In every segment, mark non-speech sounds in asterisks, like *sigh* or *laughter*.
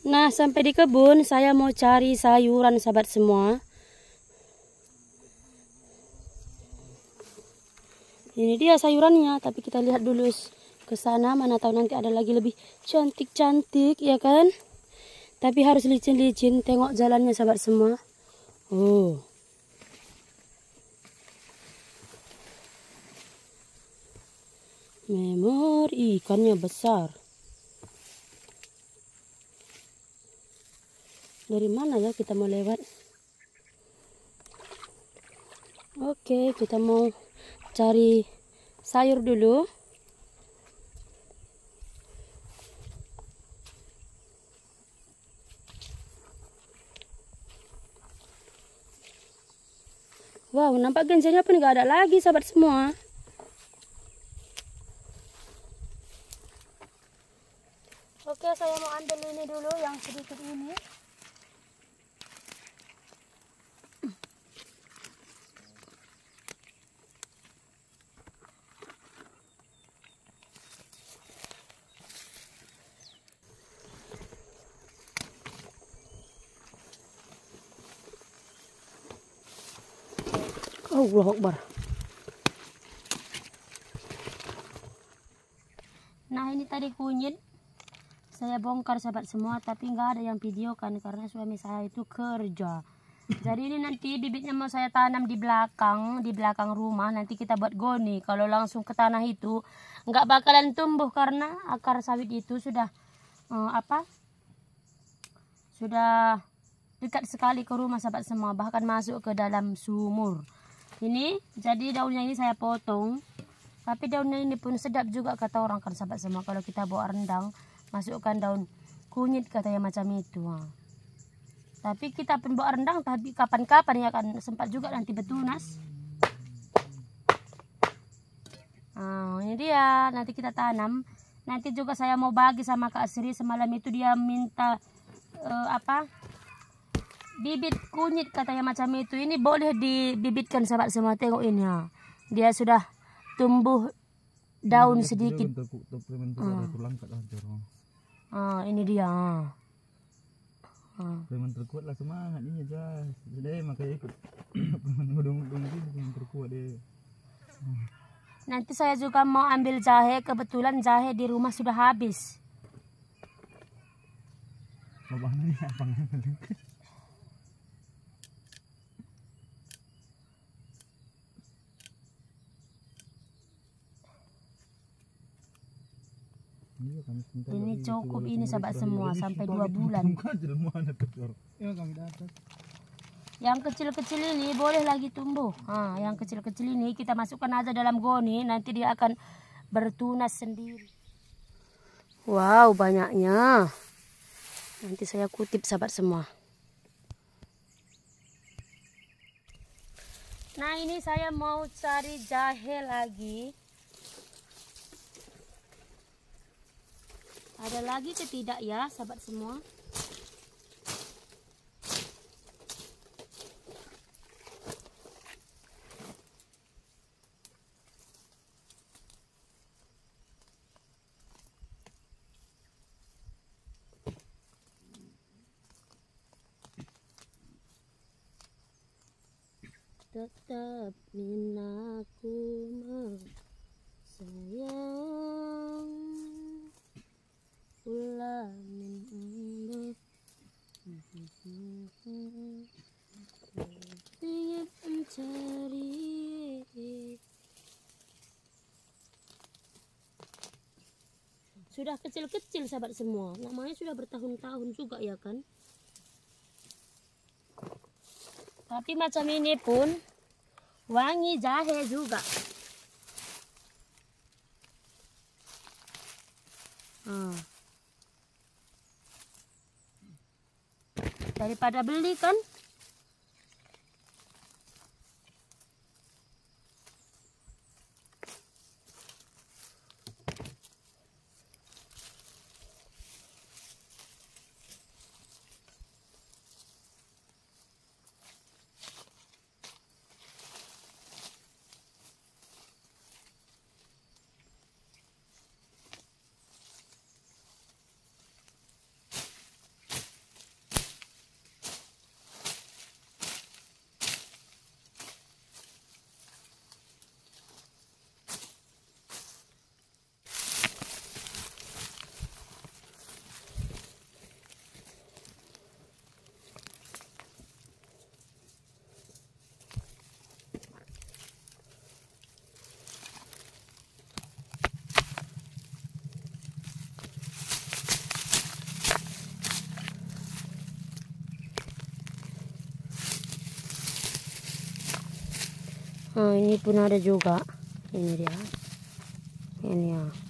Nah, sampai di kebun saya mau cari sayuran sahabat semua. Ini dia sayurannya, tapi kita lihat dulu ke sana mana tahu nanti ada lagi lebih cantik-cantik ya kan? Tapi harus licin-licin, tengok jalannya sahabat semua. Oh. Memori ikannya besar. Dari mana ya kita mau lewat oke kita mau cari sayur dulu Wow, nampak gensernya pun nggak ada lagi sahabat semua. Oke, saya mau ambil ini dulu yang sedikit ini. Allah Akbar. Nah ini tadi kunyit saya bongkar sahabat semua tapi nggak ada yang video kan karena suami saya itu kerja. Jadi ini nanti bibitnya mau saya tanam di belakang, di belakang rumah. Nanti kita buat goni. Kalau langsung ke tanah itu nggak bakalan tumbuh karena akar sawit itu sudah uh, apa? Sudah dekat sekali ke rumah sahabat semua, bahkan masuk ke dalam sumur ini jadi daunnya ini saya potong. Tapi daunnya ini pun sedap juga kata orang kan sahabat semua. Kalau kita bawa rendang masukkan daun kunyit katanya macam itu ha. tapi kita pun bawa rendang tapi kapan-kapan ya kan sempat juga nanti betunas nah, ini dia nanti kita tanam. Nanti juga saya mau bagi sama Kak Sri semalam itu dia minta uh, apa bibit kunyit katanya macam itu ini boleh dibibitkan sahabat semua tengok ini ya dia sudah tumbuh daun sedikit ah. ah ini dia ah. Preman terkuat lah semangat ini aja. Jadi makanya ikut *coughs* ngudung-ngudung gitu terkuat deh. Nanti saya juga mau ambil jahe, kebetulan jahe di rumah sudah habis. Babangnya apa Iya, ini cukup ini sahabat semua sampai dua bulan. Iya, yang kecil-kecil ini boleh lagi tumbuh. Ha, yang kecil-kecil ini kita masukkan aja dalam goni, nanti dia akan bertunas sendiri. Wow, banyaknya. Nanti saya kutip sahabat semua. Nah, ini saya mau cari jahe lagi. Ada lagi ke tidak ya, sahabat semua? tetap minaku sayang sudah kecil-kecil sahabat semua. Namanya sudah bertahun-tahun juga ya kan? Tapi macam ini pun wangi jahe juga. Hmm. Daripada beli kan pun ada juga. Ini dia. Ini ya.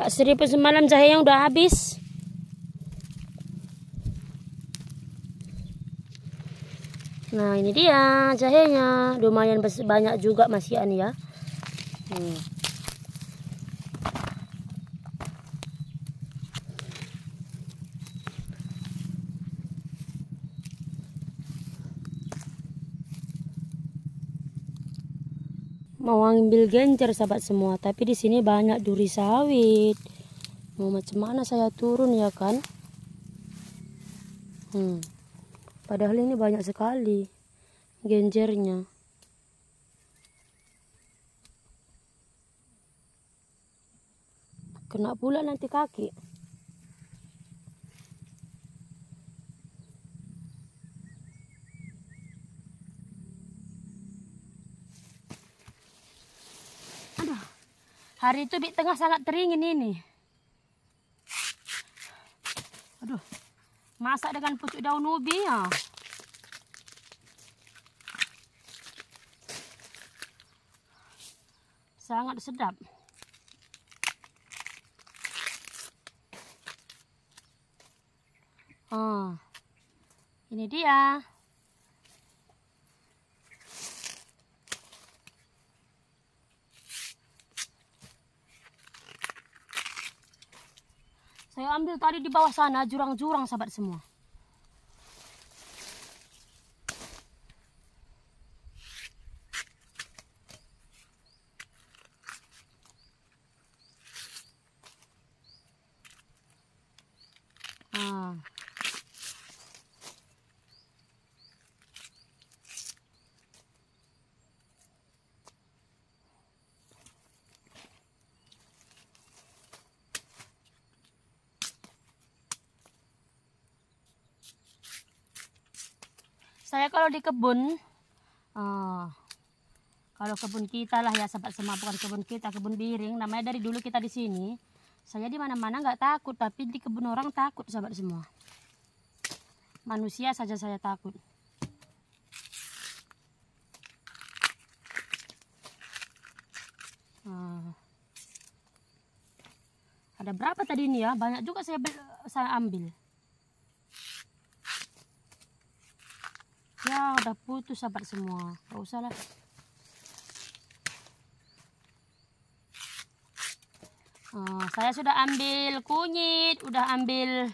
Kak Sri pun semalam jahenya udah habis. Nah ini dia jahenya. Lumayan banyak juga masih an ya. Hmm. Mau ambil genjer sahabat semua. Tapi di sini banyak duri sawit. Mau macam mana saya turun ya kan? Hmm. padahal ini banyak sekali genjernya. Kena pula nanti kaki Aduh, hari itu di tengah sangat teringin ini. Aduh, masak dengan pucuk daun ubi ya. Sangat sedap. Oh, ini dia. Saya ambil tadi di bawah sana jurang-jurang sahabat semua. Saya kalau di kebun, ah, kalau kebun kita lah ya sahabat semua bukan kebun kita, kebun biring. Namanya dari dulu kita di sini. Saya di mana-mana nggak takut, tapi di kebun orang takut sahabat semua. Manusia saja saya takut. Ah. Ada berapa tadi ini ya? Banyak juga saya saya ambil. Ya udah putus sahabat semua. Gak usah lah. Ah, saya sudah ambil kunyit, udah ambil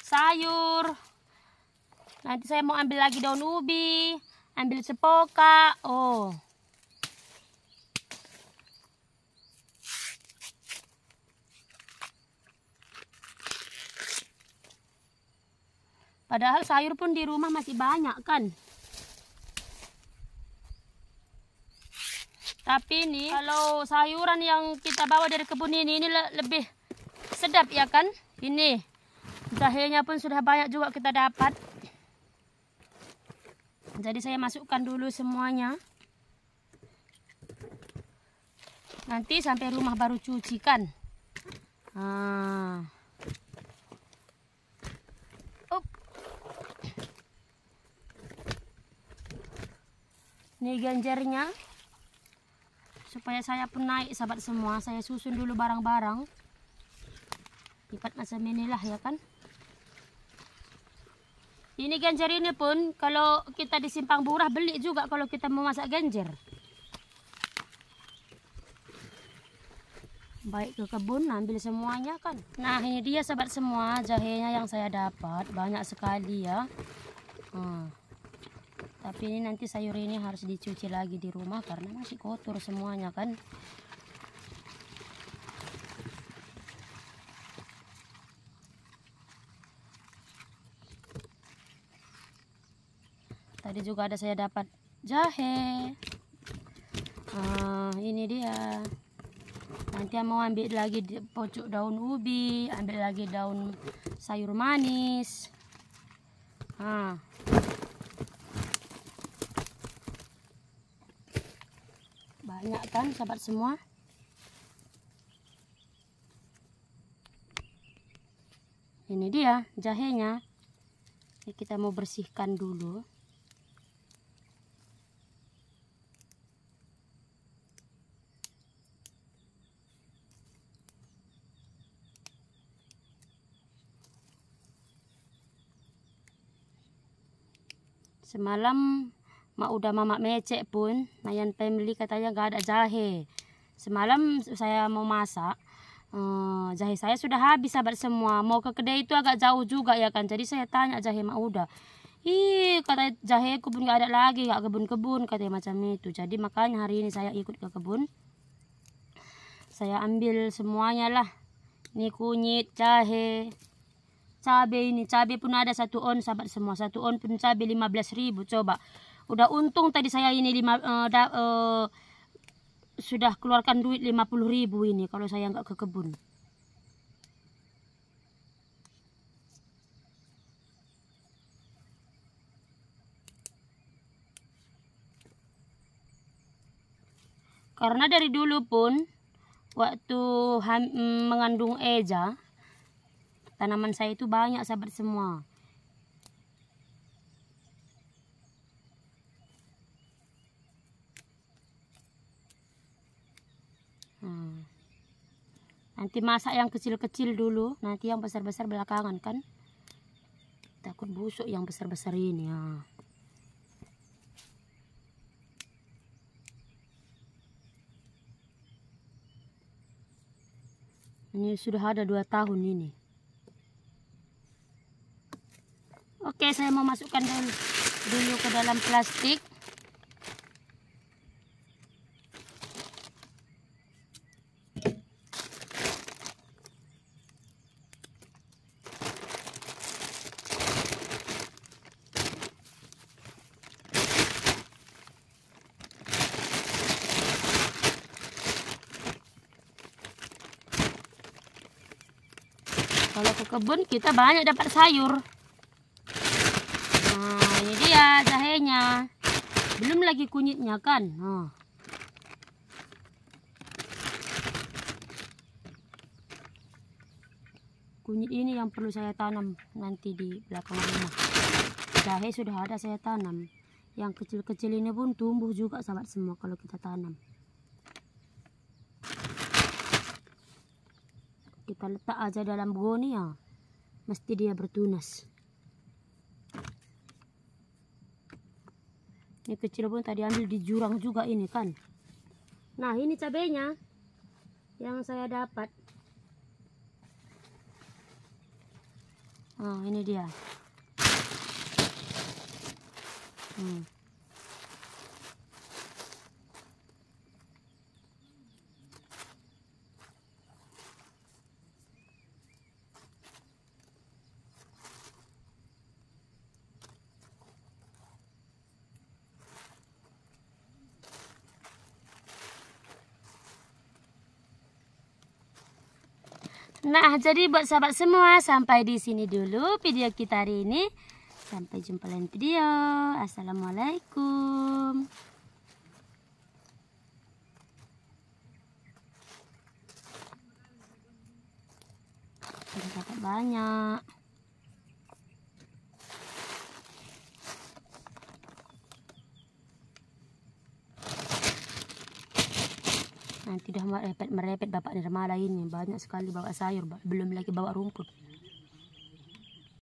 sayur. Nanti saya mau ambil lagi daun ubi, ambil sepoka. Oh. Padahal sayur pun di rumah masih banyak kan. Tapi ini kalau sayuran yang kita bawa dari kebun ini ini le- lebih sedap ya kan? Ini jahenya pun sudah banyak juga kita dapat. Jadi saya masukkan dulu semuanya. Nanti sampai rumah baru cuci kan. Ah. Ini ganjarnya. Supaya saya pun naik sahabat semua. Saya susun dulu barang-barang. Lipat macam inilah ya kan? Ini ganjar ini pun kalau kita di simpang burah beli juga kalau kita mau masak ganjar. Baik ke kebun ambil semuanya kan? Nah ini dia sahabat semua. Jahenya yang saya dapat. Banyak sekali ya. Hmm. Tapi ini nanti sayur ini harus dicuci lagi di rumah karena masih kotor semuanya kan? Tadi juga ada saya dapat jahe. Ah, ini dia. Nanti mau ambil lagi pojok daun ubi ambil lagi daun sayur manis. Ah banyak kan sahabat semua. Ini dia jahenya. Ini kita mau bersihkan dulu. Semalam mak udah mamak mecek pun, Nayan family katanya gak ada jahe. Semalam saya mau masak, eh, jahe saya sudah habis sahabat semua. Mau ke kedai itu agak jauh juga ya kan. Jadi saya tanya jahe mak udah. Ih, kata jahe kebun gak ada lagi, gak kebun-kebun katanya macam itu. Jadi makanya hari ini saya ikut ke kebun. Saya ambil semuanya lah. Ini kunyit, jahe, cabai ini cabai pun ada satu on sahabat semua satu on pun cabai 15.000 coba udah untung tadi saya ini lima eh, da- eh, sudah keluarkan duit 50.000 ini kalau saya nggak ke kebun. Karena dari dulu pun waktu mm, mengandung Eja tanaman saya itu banyak sahabat semua Hmm. nanti masak yang kecil-kecil dulu nanti yang besar-besar belakangan kan takut busuk yang besar-besar ini ya ini sudah ada dua tahun ini Oke, saya mau masukkan dulu, dulu ke dalam plastik. Kalau ke kebun kita banyak dapat sayur. Nah, ini dia jahenya. Belum lagi kunyitnya kan. Nah. Kunyit ini yang perlu saya tanam nanti di belakang rumah. Jahe sudah ada saya tanam. Yang kecil-kecil ini pun tumbuh juga sahabat semua kalau kita tanam. Kita letak aja dalam begonia. Mesti dia bertunas. Ini kecil pun tadi ambil di jurang juga ini kan. Nah ini cabenya yang saya dapat. Oh ini dia. Hmm. Nah, jadi buat sahabat semua, sampai di sini dulu video kita hari ini. Sampai jumpa lain video. Assalamualaikum. Dapat banyak. Nanti dah merepet merepet bapak nirmala ini banyak sekali bawa sayur, belum lagi bawa rumput.